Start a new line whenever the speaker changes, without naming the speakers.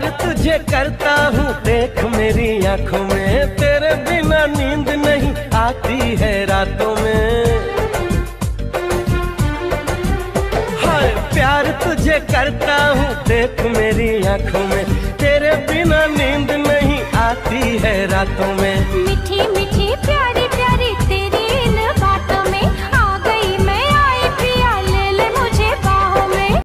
प्यार तुझे करता हूँ देख मेरी आँखों में। तेरे बिना नींद नहीं आती है रातों में। हाय, प्यार तुझे करता हूँ देख मेरी आँखों में। तेरे बिना नींद नहीं आती है रातों में।